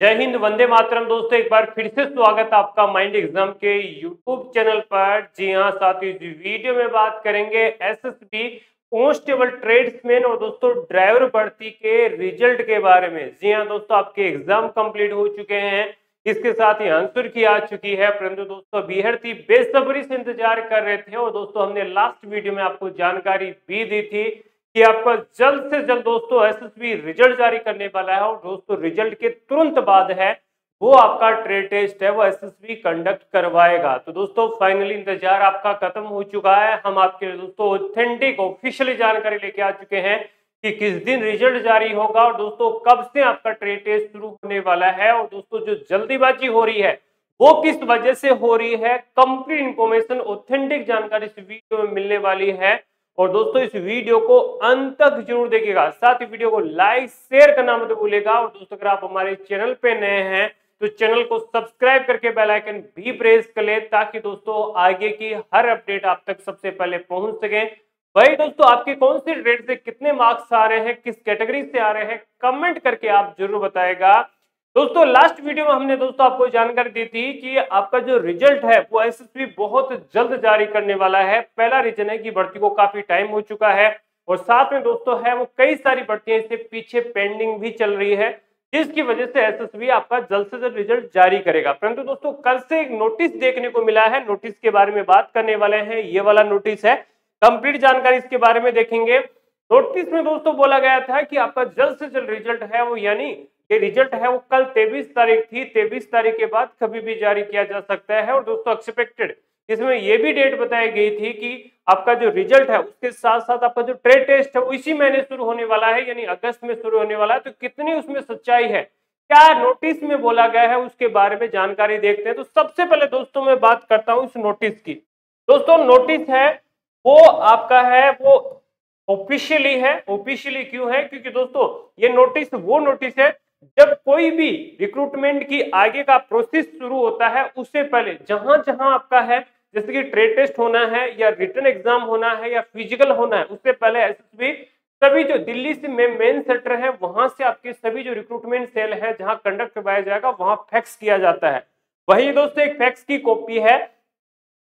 जय हिंद, वंदे मातरम। दोस्तों, एक बार फिर से स्वागत आपका माइंड एग्ज़ाम के यूट्यूब चैनल पर। जी हाँ साथियों इस वीडियो में बात करेंगे एसएसबी कॉन्स्टेबल ट्रेड्समैन और दोस्तों ड्राइवर भर्ती के रिज़ल्ट के बारे में। जी हाँ दोस्तों, आपके एग्ज़ाम कंप्लीट हो चुके हैं। इसके साथ ही आंसर की आ चुकी है। परंतु दोस्तों अभ्यर्थी बेसब्री से इंतज़ार कर रहे थे और दोस्तों, हमने लास्ट वीडियो में आपको जानकारी भी दी थी। कि आपका जल्द से जल्द दोस्तों एसएसबी रिज़ल्ट जारी करने वाला है और दोस्तों रिज़ल्ट के तुरंत बाद है, वो आपका ट्रेड टेस्ट है, वो एसएसबी कंडक्ट करवाएगा। तो दोस्तों फाइनली इंतज़ार आपका खत्म हो चुका है। हम आपके दोस्तों ऑथेंटिक ऑफिशियली जानकारी लेके आ चुके हैं कि किस दिन रिज़ल्ट जारी होगा और दोस्तों कब से आपका ट्रेड टेस्ट शुरू होने वाला है और दोस्तों जो जल्दीबाजी हो रही है, वो किस वजह से हो रही है कंप्लीट इंफॉर्मेशन ऑथेंटिक जानकारी इस वीडियो में मिलने वाली है। और दोस्तों, इस वीडियो को अंत तक ज़रूर देखिएगा। साथ ही वीडियो को लाइक शेयर करना मत भूलेगा और दोस्तों, अगर आप हमारे चैनल पे नए हैं तो चैनल को सब्सक्राइब करके बेल आइकन भी प्रेस कर ले, ताकि दोस्तों, आगे की हर अपडेट आप तक सबसे पहले पहुँच सके। वही दोस्तों, आपके कौन से ट्रेड से कितने मार्क्स आ रहे हैं, किस कैटेगरी से आ रहे हैं कमेंट करके आप ज़रूर बताएगा। दोस्तों लास्ट वीडियो में हमने दोस्तों आपको जानकारी दी थी कि आपका जो रिज़ल्ट है, वो एसएसबी बहुत जल्द जारी करने वाला है। पहला रीजन है कि भर्ती को काफ़ी टाइम हो चुका है और साथ में दोस्तों है, वो कई सारी भर्तियाँ इससे पीछे पेंडिंग भी चल रही है, जिसकी वजह से एसएसबी आपका जल्द से जल्द रिज़ल्ट जारी करेगा। परंतु दोस्तों, कल से एक नोटिस देखने को मिला है। नोटिस के बारे में बात करने वाले हैं, ये वाला नोटिस है। कंप्लीट जानकारी इसके बारे में देखेंगे। नोटिस में दोस्तों बोला गया था कि आपका जल्द से जल्द रिज़ल्ट है, वो यानी ये रिज़ल्ट है वो कल 23 तारीख थी। 23 तारीख के बाद कभी भी जारी किया जा सकता है। और दोस्तों एक्सपेक्टेड इसमें ये भी डेट बताई गई थी कि आपका जो रिज़ल्ट है, उसके साथ साथ आपका जो ट्रेड टेस्ट है, वो इसी महीने शुरू होने वाला है, यानी अगस्त में शुरू होने वाला है। तो कितनी उसमें सच्चाई है? क्या नोटिस में बोला गया है? उसके बारे में जानकारी देखते हैं। तो सबसे पहले दोस्तों, मैं बात करता हूँ इस नोटिस की। दोस्तों नोटिस है, वो आपका है, वो ऑफिशियली है। ऑफिशियली क्यों है? क्योंकि दोस्तों, ये नोटिस वो नोटिस है जब कोई भी रिक्रूटमेंट की आगे का प्रोसेस शुरू होता है, उससे पहले जहाँ जहाँ आपका है, जैसे कि ट्रेड टेस्ट होना है या रिटर्न एग्ज़ाम होना है या फ़िज़िकल होना है, उससे पहले एसएसबी सभी जो दिल्ली से मेन सेंटर है, वहाँ से आपके सभी जो रिक्रूटमेंट सेल है, जहाँ कंडक्ट करवाया जाएगा, वहाँ फैक्स किया जाता है। वही दोस्तों एक फैक्स की कॉपी है।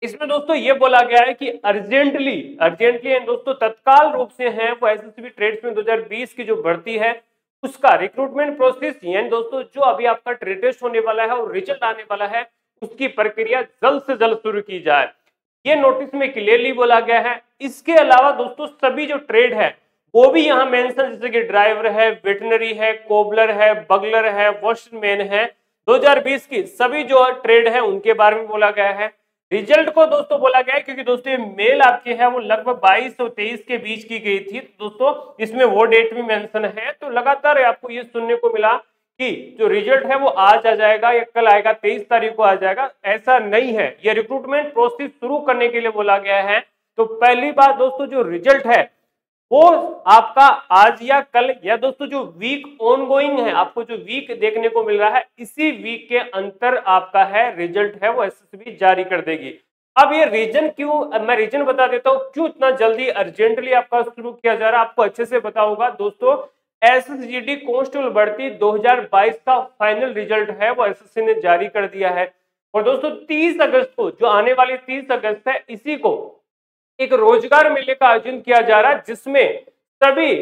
इसमें दोस्तों ये बोला गया है कि अर्जेंटली अर्जेंटली दोस्तों, तत्काल रूप से है वो एसएसबी ट्रेड्स में 2020 की जो भर्ती है उसका रिक्रूटमेंट प्रोसेस यानी दोस्तों, जो अभी आपका ट्रेड टेस्ट होने वाला है और रिज़ल्ट आने वाला है, उसकी प्रक्रिया जल्द से जल्द शुरू की जाए। ये नोटिस में क्लियरली बोला गया है। इसके अलावा दोस्तों, सभी जो ट्रेड है, वो भी यहाँ मेंशन जैसे कि ड्राइवर है वेटनरी है कोबलर है बगलर है वॉशमैन है। 2020 की सभी जो ट्रेड है, उनके बारे में बोला गया है। रिज़ल्ट को दोस्तों बोला गया क्योंकि दोस्तों ये मेल आपकी है, वो लगभग 22 और 23 के बीच की गई थी। तो दोस्तों, इसमें वो डेट भी मेंशन है तो लगातार आपको ये सुनने को मिला कि जो रिज़ल्ट है वो आज आ जाएगा या कल आएगा, तेईस तारीख को आ जाएगा। ऐसा नहीं है, ये रिक्रूटमेंट प्रोसेस शुरू करने के लिए बोला गया है। तो पहली बात दोस्तों, जो रिज़ल्ट है वो आपका आज या कल, या दोस्तों जो वीक ऑन गोइंग है, आपको जो वीक देखने को मिल रहा है, इसी वीक के अंतर आपका है रिज़ल्ट है, वो एसएसबी जारी कर देगी। अब ये रीजन क्यों मैं रीजन बता देता हूँ, क्यों इतना जल्दी अर्जेंटली आपका शुरू किया जा रहा है, आपको अच्छे से पता होगा, दोस्तों S S G D constable भर्ती 2022 का फाइनल रिज़ल्ट है, वो एसएससी ने जारी कर दिया है। और दोस्तों 30 अगस्त को, जो आने वाली 30 अगस्त है, इसी को एक रोज़गार मेले का आयोजन किया जा रहा है, जिसमें सभी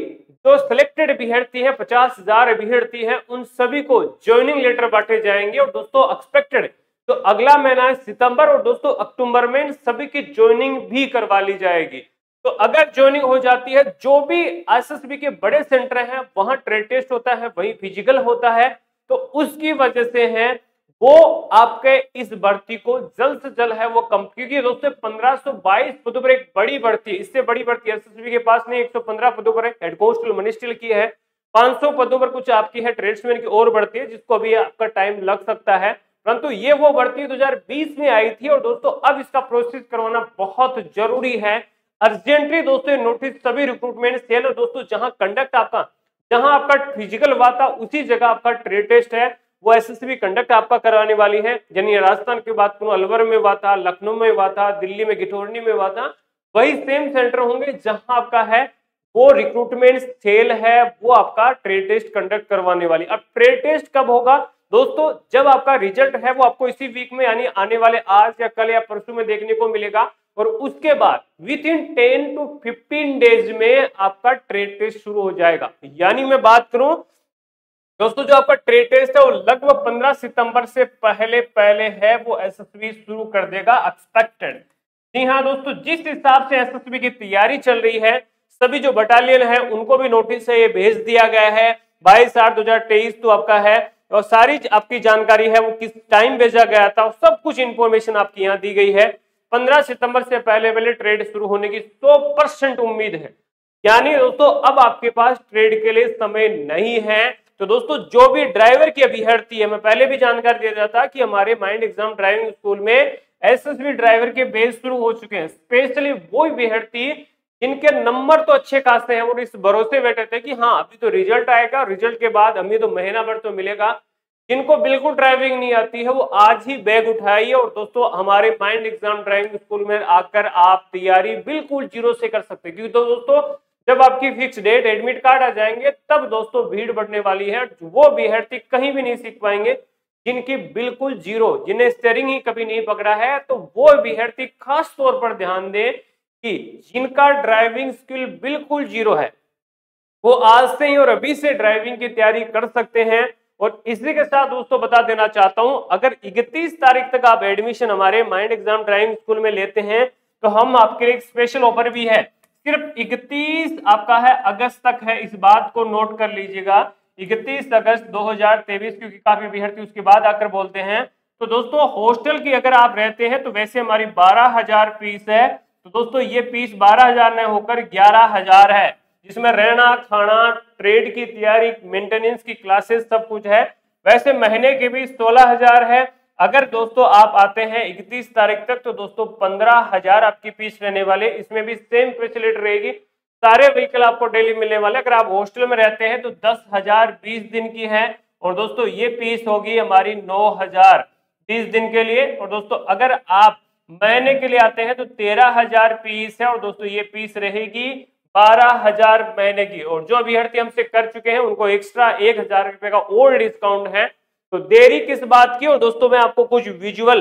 जो सिलेक्टेड अभ्यर्थी है, पचास हज़ार अभ्यर्थी है, उन सभी को ज्वाइनिंग लेटर बांटे जाएँगे। और दोस्तों एक्सपेक्टेड तो अगला महीना है सितंबर और दोस्तों, अक्टूबर में सभी की ज्वाइनिंग भी करवा ली जाएगी। तो अगर ज्वाइनिंग हो जाती है, जो भी एसएसबी के बड़े सेंटर हैं, वहाँ ट्रेड टेस्ट होता है, वही फ़िज़िकल होता है। तो उसकी वजह से है वो आपके इस भर्ती को जल्द से जल्द है वो कम, क्योंकि दोस्तों 1522 पदों पर एक बड़ी भर्ती इससे बड़ी भर्ती एसएसबी के पास नहीं 115 पदों पर हेड कॉन्स्टेबल मनिस्टल की है। 500 पदों पर कुछ आपकी है, ट्रेड्समैन की और भर्ती है, जिसको अभी आपका टाइम लग सकता है। परंतु ये वो भर्ती 2020 में आई थी और दोस्तों अब इसका प्रोसेस करवाना बहुत ज़रूरी है। अर्जेंटली दोस्तों नोटिस सभी रिक्रूटमेंट सेल और दोस्तों जहाँ कंडक्ट आपका, जहाँ आपका फ़िज़िकल हुआ था उसी जगह आपका ट्रेड टेस्ट है। वो एसएसबी कंडक्ट आपका करवाने वाली है। यानी राजस्थान की बात करूँ, अलवर में हुआ था, लखनऊ में हुआ था, दिल्ली में, गिठोरनी में हुआ था, वही सेम सेंटर होंगे जहाँ आपका है, वो रिक्रूटमेंट सेल है, वो आपका ट्रेड टेस्ट कंडक्ट करवाने वाली। अब ट्रेड टेस्ट कब होगा? दोस्तों, जब आपका रिज़ल्ट है, वो आपको इसी वीक में, यानी आने वाले आज या कल या परसों में देखने को मिलेगा। और उसके बाद within ten to fifteen days में आपका ट्रेड टेस्ट शुरू हो जाएगा। यानी मैं बात करूँ दोस्तों, जो आपका ट्रेड टेस्ट है, वो लगभग 15 सितंबर से पहले पहले है, वो एसएसबी शुरू कर देगा एक्सपेक्टेड जी हाँ दोस्तों, जिस हिसाब से एसएसबी की तैयारी चल रही है, सभी जो बटालियन है, उनको भी नोटिस है, ये भेज दिया गया है। बाईस आठ दो तो आपका है, और सारी आपकी जानकारी है, वो किस टाइम भेजा गया था सब कुछ इंफॉर्मेशन आपकी यहाँ दी गई है। 15 सितंबर से पहले पहले ट्रेड शुरू होने की 100 परसेंट उम्मीद है। यानी दोस्तों, अब आपके पास ट्रेड के लिए समय नहीं है तो दोस्तों, जो भी ड्राइवर की अभ्यर्थी है मैं पहले भी जानकारी दे रहा था कि हमारे माइंड एग्ज़ाम ड्राइविंग स्कूल में एसएसबी ड्राइवर के बेस शुरू हो चुके हैं। स्पेशली वो अभ्यर्थी जिनके नंबर तो अच्छे खासे हैं, और इस भरोसे बैठे थे कि हाँ अभी तो रिज़ल्ट आएगा रिज़ल्ट के बाद हमें तो महीना भर तो मिलेगा। जिनको बिल्कुल ड्राइविंग नहीं आती है, वो आज ही बैग उठाइए, और दोस्तों, हमारे माइंड एग्ज़ाम ड्राइविंग स्कूल में आकर आप तैयारी बिल्कुल ज़ीरो से कर सकते हैं। क्योंकि तो दोस्तों जब आपकी फिक्स डेट एडमिट कार्ड आ जाएँगे, तब दोस्तों भीड़ बढ़ने वाली है वो अभ्यर्थी कहीं भी नहीं सीख पाएँगे, जिनकी बिल्कुल ज़ीरो जिन्हें स्टेरिंग ही कभी नहीं पकड़ा है तो वो अभ्यर्थी खास तौर पर ध्यान दें कि जिनका ड्राइविंग स्किल बिल्कुल ज़ीरो है, वो आज से ही और अभी से ड्राइविंग की तैयारी कर सकते हैं। और इसी के साथ दोस्तों बता देना चाहता हूँ, अगर 31 तारीख तक आप एडमिशन हमारे माइंड एग्ज़ाम ड्राइविंग स्कूल में लेते हैं तो हम आपके लिए एक स्पेशल ऑफ़र भी है। सिर्फ़ 31 आपका है अगस्त तक है। इस बात को नोट कर लीजिएगा। 31 अगस्त 2023 क्योंकि काफ़ी अभ्यर्थी उसके बाद आकर बोलते हैं। तो दोस्तों हॉस्टल की अगर आप रहते हैं तो वैसे हमारी बारह हज़ार फ़ीस है। तो दोस्तों, ये फ़ीस बारह हज़ार न होकर ग्यारह हज़ार है, जिसमें रहना, खाना ट्रेड की तैयारी मेंटेनेंस की क्लासेस सब कुछ है। वैसे महीने के भी सोलह है। अगर दोस्तों आप आते हैं इकतीस तारीख तक तो दोस्तों पंद्रह हज़ार आपकी फ़ीस रहने वाले, इसमें भी सेम फैसिलिटी रहेगी। सारे व्हीकल आपको डेली मिलने वाले। अगर आप हॉस्टल में रहते हैं तो दस हज़ार बीस दिन की है। और दोस्तों ये फ़ीस होगी हमारी नौ हज़ार बीस दिन के लिए। और दोस्तों अगर आप महीने के लिए आते हैं तो तेरह हज़ार फ़ीस है। और दोस्तों ये फ़ीस रहेगी बारह हज़ार महीने की। और जो अभ्यर्थी हमसे कर चुके हैं, उनको एक्स्ट्रा एक हज़ार रुपए का और डिस्काउंट है। तो देरी किस बात की? और दोस्तों, मैं आपको कुछ विजुअल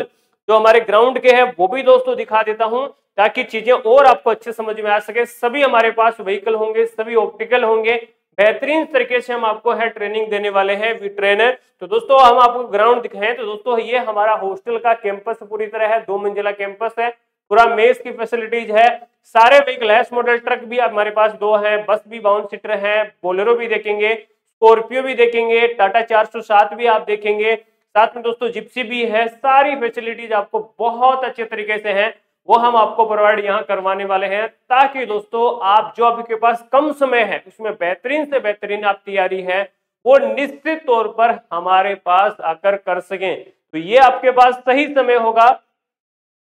जो हमारे ग्राउंड के हैं, वो भी दोस्तों दिखा देता हूँ, ताकि चीज़ें और आपको अच्छे समझ में आ सके। सभी हमारे पास व्हीकल होंगे, सभी ऑप्टिकल होंगे। बेहतरीन तरीके से हम आपको है ट्रेनिंग देने वाले हैं वी ट्रेनर तो दोस्तों, हम आपको ग्राउंड दिखाएँ। तो दोस्तों, ये हमारा हॉस्टल का कैंपस पूरी तरह है, दो मंजिला कैंपस है, पूरा मेस की फैसिलिटीज़ है। सारे व्हीकल है मॉडल ट्रक भी हमारे पास दो है बस भी बाउंड सीटर है बोलेरो भी देखेंगे। स्कॉर्पियो भी देखेंगे टाटा 407 भी आप देखेंगे। साथ में दोस्तों जिप्सी भी है, सारी फैसिलिटीज़ आपको बहुत अच्छे तरीके से है, वो हम आपको प्रोवाइड यहाँ करवाने वाले हैं, ताकि दोस्तों, आप जो आपके पास कम समय है, उसमें बेहतरीन से बेहतरीन आप तैयारी है, वो निश्चित तौर पर हमारे पास आकर कर सकें। तो ये आपके पास सही समय होगा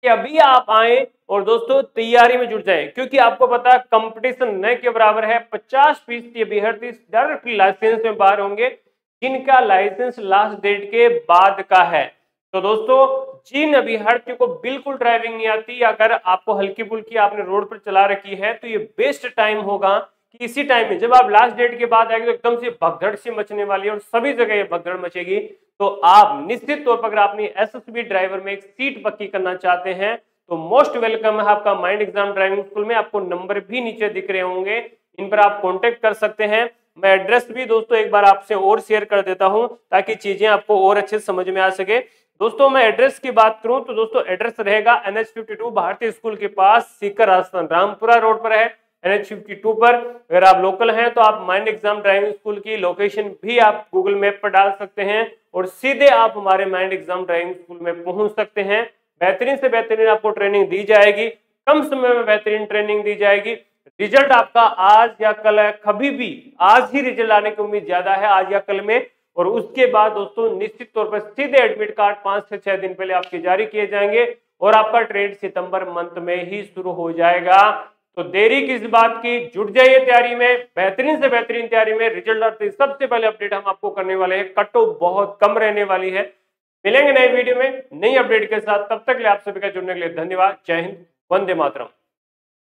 कि अभी आप आए और दोस्तों तैयारी में जुट जाए, क्योंकि आपको पता है कंपटीशन न के बराबर है। पचास फ़ीसदी अभ्यर्थी डायरेक्टली लाइसेंस में बाहर होंगे, जिनका लाइसेंस लास्ट डेट के बाद का है। तो दोस्तों, जिन अभ्यर्थियों को बिल्कुल ड्राइविंग नहीं आती, अगर आपको हल्की फुल्की आपने रोड पर चला रखी है तो ये बेस्ट टाइम होगा कि इसी टाइम में जब आप लास्ट डेट के बाद आएँगे तो एकदम से भगदड़ से मचने वाली है और सभी जगह ये भगदड़ मचेगी। तो आप निश्चित तौर पर अगर अपनी एसएसबी ड्राइवर में एक सीट पक्की करना चाहते हैं तो मोस्ट वेलकम है आपका माइंड एग्ज़ाम ड्राइविंग स्कूल में। आपको नंबर भी नीचे दिख रहे होंगे, इन पर आप कॉन्टेक्ट कर सकते हैं। मैं एड्रेस भी दोस्तों एक बार आपसे और शेयर कर देता हूँ, ताकि चीज़ें आपको और अच्छे समझ में आ सके। दोस्तों मैं एड्रेस की बात करूँ तो दोस्तों एड्रेस रहेगा N H fifty two Bhartiya school के पास, सीकर राजस्थान, रामपुरा रोड पर है। एन एच फिफ्टी टू पर। अगर आप लोकल हैं तो आप माइंड एग्ज़ाम ड्राइविंग स्कूल की लोकेशन भी आप गूगल मैप पर डाल सकते हैं और सीधे आप हमारे माइंड एग्ज़ाम ड्राइविंग स्कूल में पहुँच सकते हैं। बेहतरीन से बेहतरीन आपको ट्रेनिंग दी जाएगी। कम समय में बेहतरीन ट्रेनिंग दी जाएगी। रिज़ल्ट आपका आज या कल है, कभी भी आज ही रिज़ल्ट आने की उम्मीद ज़्यादा है आज या कल में। और उसके बाद दोस्तों, निश्चित तौर पर सीधे एडमिट कार्ड पाँच से छह दिन पहले आपके जारी किए जाएँगे और आपका ट्रेड सितंबर मंथ में ही शुरू हो जाएगा। तो देरी किस बात की? जुट जाइए तैयारी में, बेहतरीन से बेहतरीन तैयारी में। रिज़ल्ट आते सबसे पहले अपडेट हम आपको करने वाले हैं। कट ऑफ़ बहुत कम रहने वाली है। मिलेंगे नए वीडियो में नई अपडेट के साथ। तब तक लिए आप सभी का जुड़ने के लिए धन्यवाद। जय हिंद, वंदे मातरम।